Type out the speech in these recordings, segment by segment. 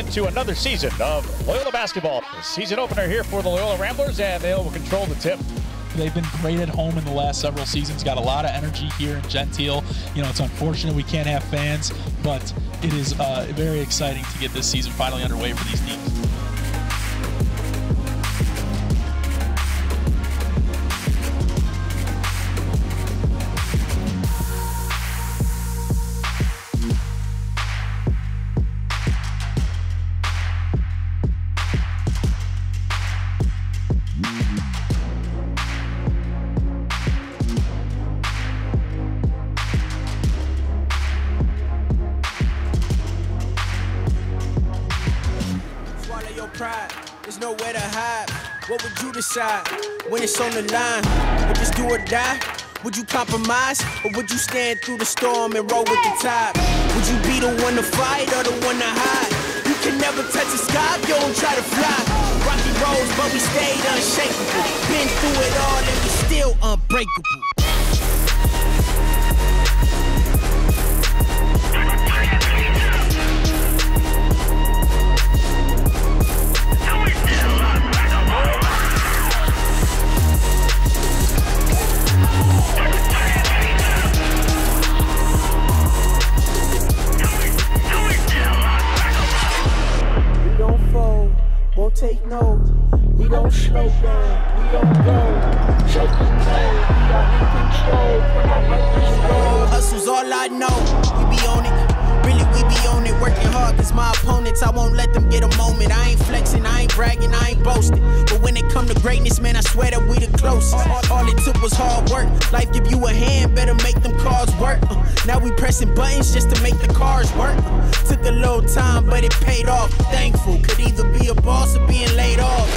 into another season of Loyola basketball. Season opener here for the Loyola Ramblers, and they will control the tip. They've been great at home in the last several seasons. Got a lot of energy here in Gentile. You know, it's unfortunate we can't have fans, but it is uh, very exciting to get this season finally underway for these teams. Decide when it's on the line. If it's do or die, would you compromise or would you stand through the storm and roll with the tide? Would you be the one to fight or the one to hide? You can never touch the sky you don't try to fly. Rocky roads, but we stayed unshakable. Been through it all and we still unbreakable. Swear that we the closest. All, it took was hard work. Life give you a hand, better make them cars work. Uh, now we pressing buttons just to make the cars work. Took a little time, but it paid off. Thankful, could either be a boss or being laid off.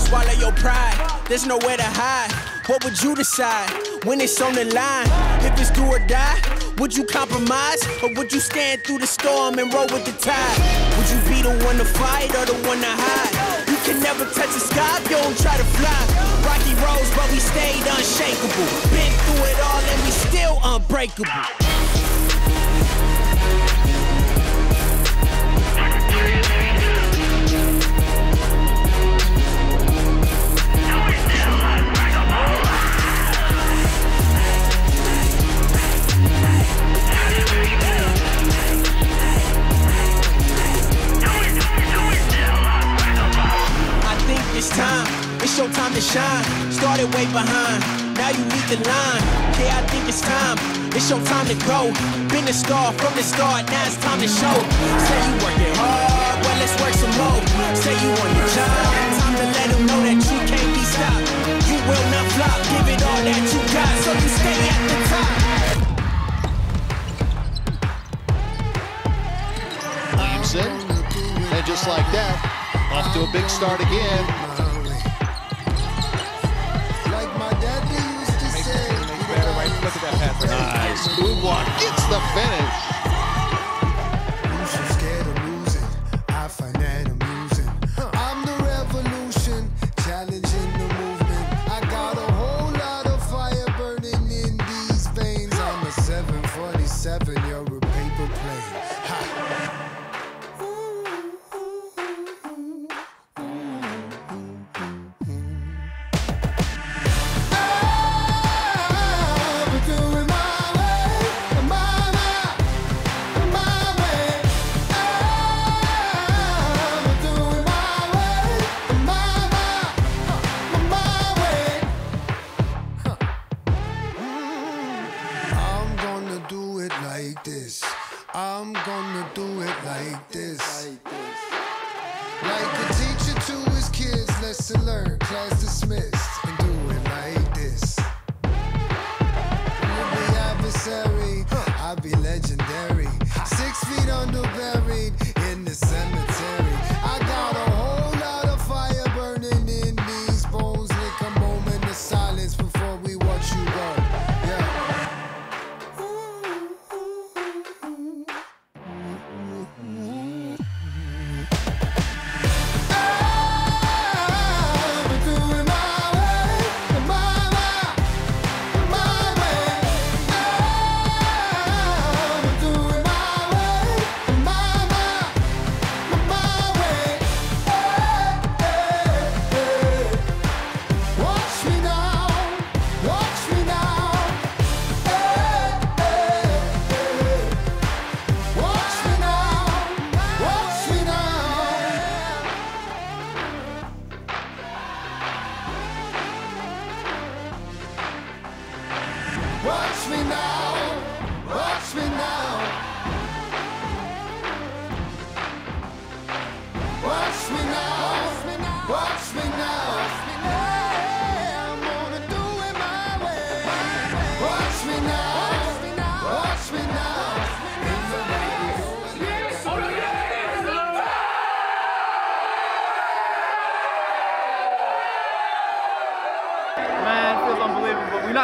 Swallow your pride, there's nowhere to hide. What would you decide when it's on the line? If it's do or die? Would you compromise or would you stand through the storm and roll with the tide? Would you be the one to fight or the one to hide? Can never touch the sky if you don't try to fly. Rocky roads, but we stayed unshakable. Been through it all and we still unbreakable. Time, it's your time to shine. Started way behind, now you lead the line. Yeah, I think it's time, it's your time to go. Been a star from the start, now it's time to show. Say you working hard, well let's work some more. Say you on your job, time to let them know that you can't be stopped. You will not flop, give it all that you got, so you stay at the top. Williamson, and just like that, off to a big start again. Nice. Gets the finish.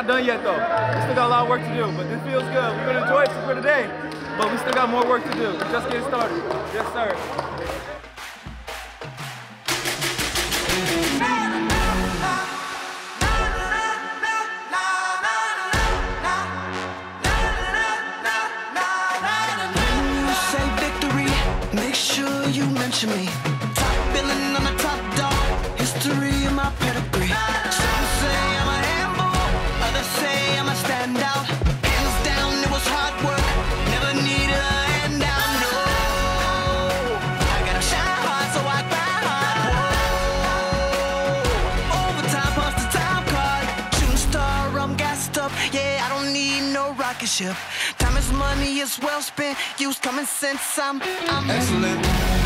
Not done yet though. We still got a lot of work to do, but this feels good. We're gonna enjoy it for today, but we still got more work to do. We're just getting started. Yes, sir. When you say victory, make sure you mention me. Rocket ship. Time is money, it's well spent. Use common sense. I'm, I'm excellent,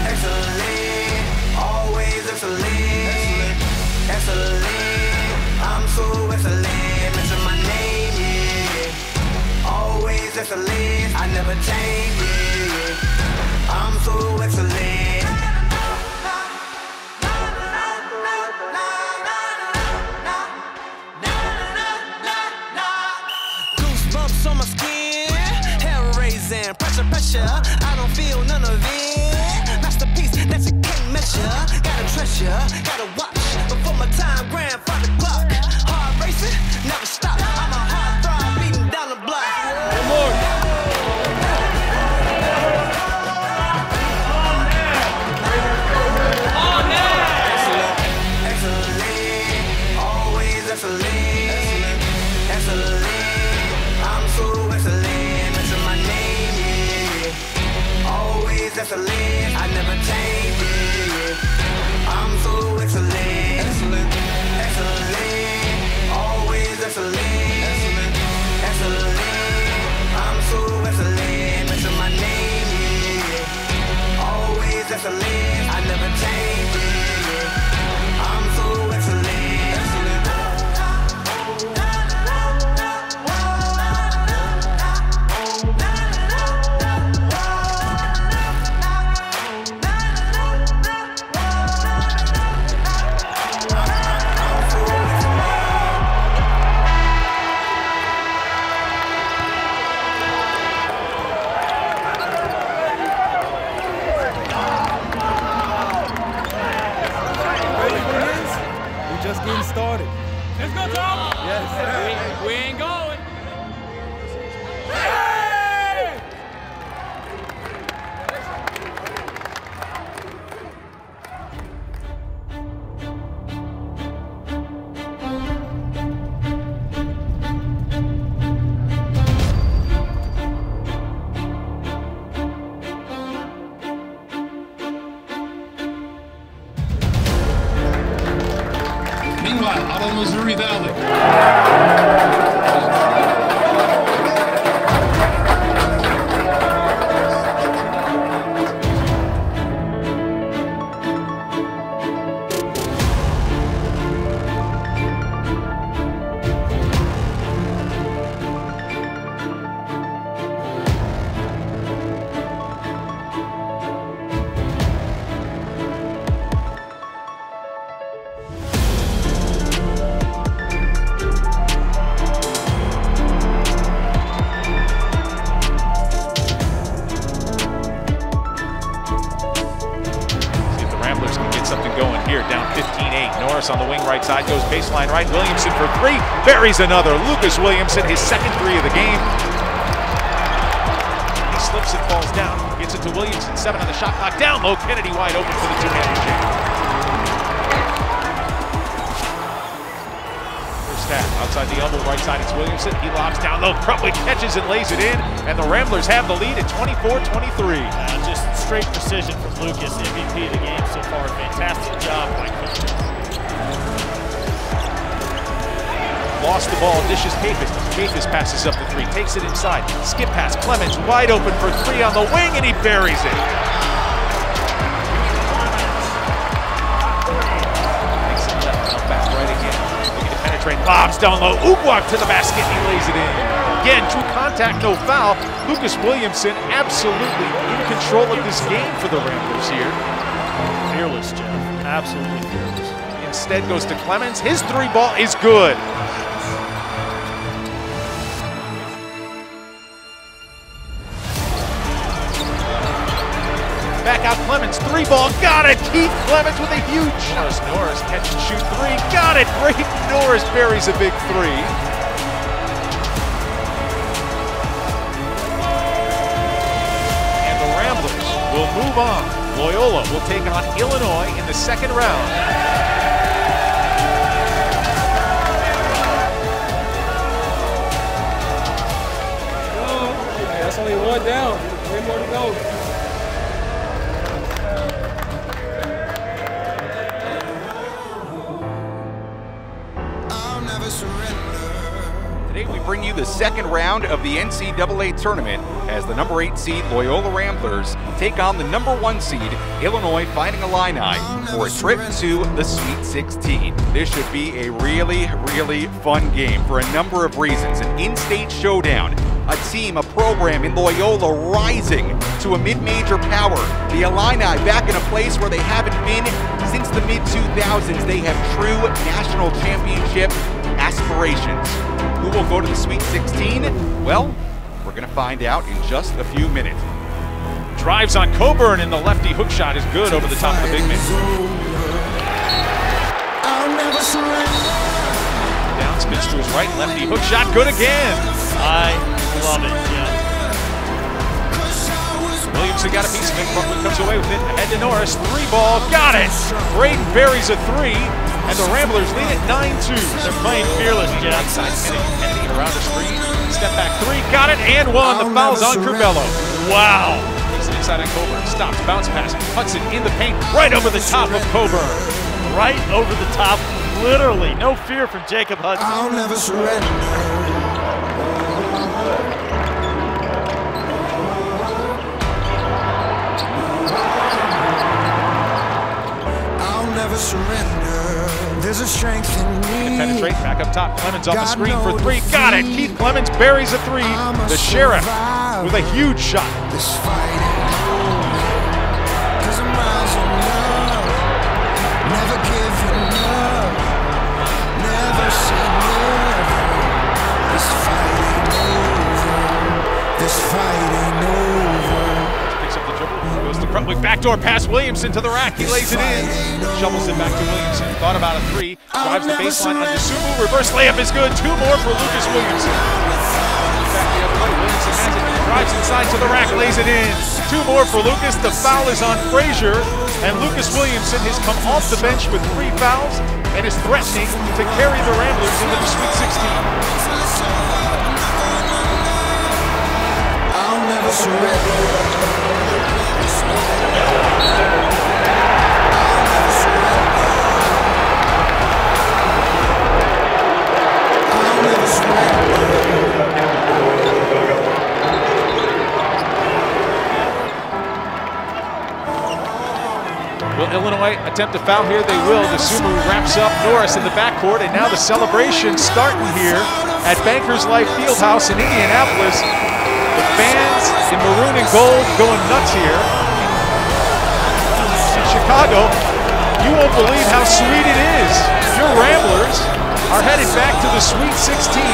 excellent, always excellent, excellent. I'm so excellent. Mention my name, yeah. Always excellent. I never change, yeah. I'm so excellent. Let's go, Tom. Yes. We, ain't going. 15-8. On the wing right side goes baseline right. Williamson for three. Buries another. Lucas Williamson, his second three of the game. He slips and falls down. Gets it to Williamson. Seven on the shot clock. Down low. Kennedy wide open for the two-handed jam. First half. Outside the elbow right side, it's Williamson. He lobs down low. Krutwig catches and lays it in. And the Ramblers have the lead at 24-23. Uh, just straight precision from Lucas, MVP of the game so far. Fantastic job by. Lost the ball, dishes Papis. Papis passes up the three, takes it inside. Skip pass, Clemons wide open for three on the wing, and he buries it. Makes back right again. Looking to penetrate, lobs down low. Uguak to the basket, and he lays it in. Again, true contact, no foul. Lucas Williamson absolutely in control of this game for the Ramblers here. Fearless, Jeff. Absolutely fearless. Instead goes to Clemons. His three ball is good. Back out Clemons, three ball, got it. Keith Clemons with a huge Norris. Norris catch and shoot three, got it. Braden Norris buries a big three. And the Ramblers will move on. Loyola will take on Illinois in the second round. One down. Three more to go. I'll never surrender. Today we bring you the second round of the NCAA tournament as the number eight seed Loyola Ramblers take on the number one seed Illinois Fighting Illini for a trip to the Sweet 16. This should be a really, really fun game for a number of reasons. An in-state showdown, a team, a program in Loyola rising to a mid-major power. The Illini back in a place where they haven't been since the mid-2000s. They have true national championship aspirations. Who will go to the Sweet 16? Well, we're going to find out in just a few minutes. Drives on Cockburn, and the lefty hook shot is good over the top of the big man. I'll never surrender. Down spins to his right, lefty hook shot, good again. I love it, Jeff. Williamson got a piece of it. Brooklyn comes away with it. Ahead to Norris. Three ball. Got it. Braden buries a three. And the Ramblers lead at 9-2. They're playing fearless, Jeff. Outside Kennedy. Kennedy around the screen. Step back three. Got it. And one. The oh, foul's on Curbelo. Wow. Takes it inside on Cockburn. Stops. Bounce pass. Puts it in the paint. Right over the top of Cockburn. Right over the top, literally. No fear from Jacob Hudson. I'll never surrender. Surrender. There's a strength in me. Penetrate. Back up top. Clemons off the screen for three. Got it. Keith Clemons buries a 3 I'm a The Sheriff with a huge shot. Krutwig. Backdoor pass. Williamson to the rack. He lays it in. Shovels it back to Williamson. Thought about a three. Drives the baseline on Dosunmu. Reverse layup is good. Two more for Lucas Williamson. Back the other way. Williamson has it. Drives inside to the rack. Lays it in. Two more for Lucas. The foul is on Frazier. And Lucas Williamson has come off the bench with three fouls and is threatening to carry the Ramblers into the Sweet 16. Attempt to foul here? They will. Dosunmu wraps up Norris in the backcourt, and now the celebration starting here at Bankers Life Fieldhouse in Indianapolis. The fans in maroon and gold going nuts here. In Chicago, you won't believe how sweet it is. Your Ramblers are headed back to the Sweet 16.